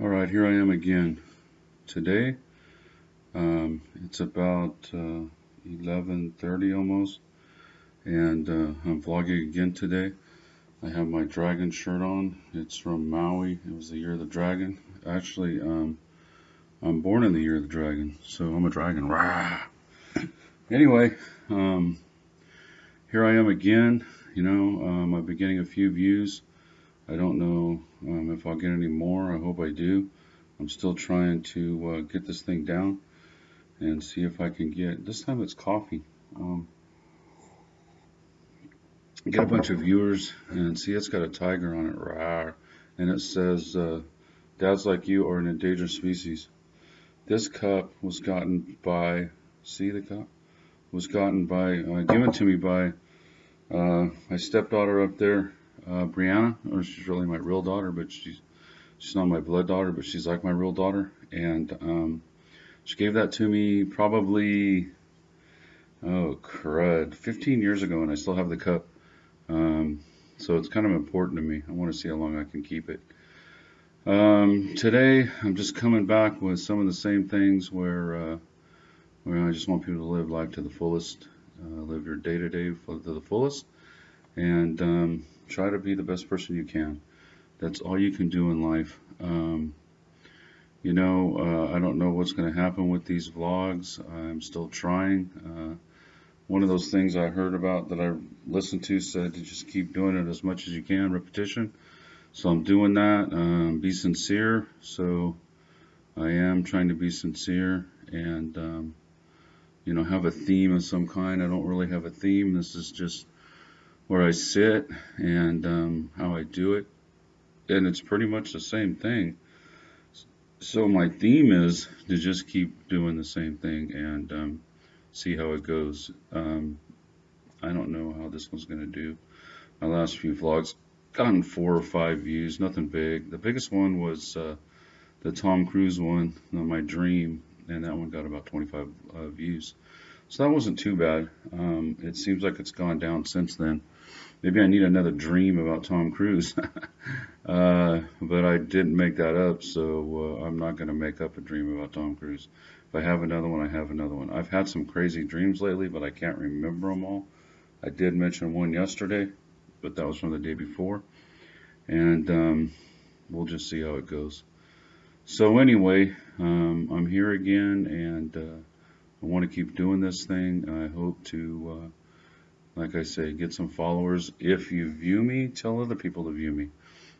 All right, here I am again. Today, um, it's about uh, 11.30 almost, and uh, I'm vlogging again today. I have my dragon shirt on. It's from Maui. It was the year of the dragon. Actually, um, I'm born in the year of the dragon, so I'm a dragon. Rah! Anyway, um, here I am again. You know, um, I've been getting a few views. I don't know um, if I'll get any more. I hope I do. I'm still trying to uh, get this thing down and see if I can get, this time it's coffee. Um, get a bunch of viewers and see it's got a tiger on it. Rawr, and it says, uh, dads like you are an endangered species. This cup was gotten by, see the cup? Was gotten by, uh, given to me by uh, my stepdaughter up there uh, Brianna, or she's really my real daughter, but she's she's not my blood daughter, but she's like my real daughter. And um, she gave that to me probably oh crud, 15 years ago, and I still have the cup. Um, so it's kind of important to me. I want to see how long I can keep it. Um, today, I'm just coming back with some of the same things where, uh, where I just want people to live life to the fullest, uh, live your day to day to the fullest, and um, try to be the best person you can. That's all you can do in life. Um, you know, uh, I don't know what's going to happen with these vlogs. I'm still trying. Uh, one of those things I heard about that I listened to said to just keep doing it as much as you can, repetition. So I'm doing that. Um, be sincere. So I am trying to be sincere and, um, you know, have a theme of some kind. I don't really have a theme. This is just where I sit and um, how I do it. And it's pretty much the same thing. So my theme is to just keep doing the same thing and um, see how it goes. Um, I don't know how this one's going to do. My last few vlogs gotten four or five views, nothing big. The biggest one was uh, the Tom Cruise one, uh, My Dream, and that one got about 25 uh, views. So that wasn't too bad. Um, it seems like it's gone down since then. Maybe I need another dream about Tom Cruise. uh, but I didn't make that up, so uh, I'm not going to make up a dream about Tom Cruise. If I have another one, I have another one. I've had some crazy dreams lately, but I can't remember them all. I did mention one yesterday, but that was from the day before. And um, we'll just see how it goes. So anyway, um, I'm here again, and uh, I want to keep doing this thing. I hope to, uh, like I say, get some followers. If you view me, tell other people to view me.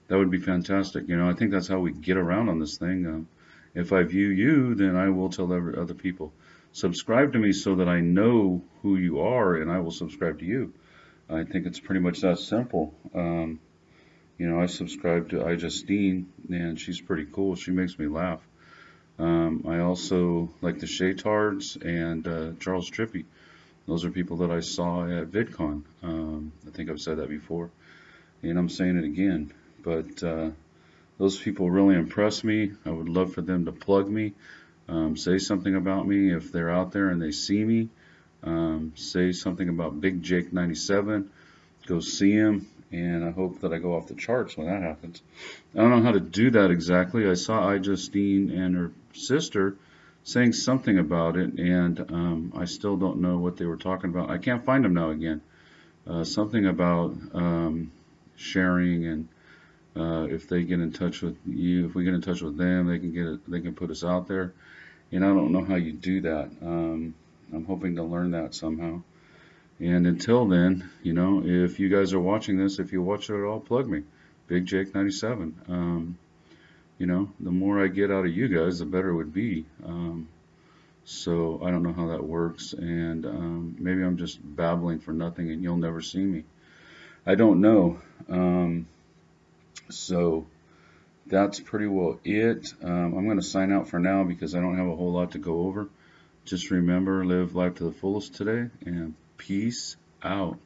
That would be fantastic. You know, I think that's how we get around on this thing. Um, if I view you, then I will tell other people. Subscribe to me so that I know who you are and I will subscribe to you. I think it's pretty much that simple. Um, you know, I subscribe to iJustine and she's pretty cool. She makes me laugh. Um, I also like the Shaytards and uh, Charles Trippy. Those are people that I saw at VidCon. Um, I think I've said that before, and I'm saying it again. But uh, those people really impress me. I would love for them to plug me, um, say something about me if they're out there and they see me. Um, say something about Big Jake 97. Go see him and I hope that I go off the charts when that happens. I don't know how to do that exactly. I saw iJustine and her sister saying something about it, and um, I still don't know what they were talking about. I can't find them now again. Uh, something about um, sharing and uh, if they get in touch with you, if we get in touch with them, they can get it, they can put us out there. And I don't know how you do that. Um, I'm hoping to learn that somehow. And until then, you know, if you guys are watching this, if you watch it at all, plug me. Big Jake 97. You know, the more I get out of you guys, the better it would be. Um, so I don't know how that works, and um, maybe I'm just babbling for nothing, and you'll never see me. I don't know. Um, so that's pretty well it. Um, I'm going to sign out for now because I don't have a whole lot to go over. Just remember, live life to the fullest today, and Peace out.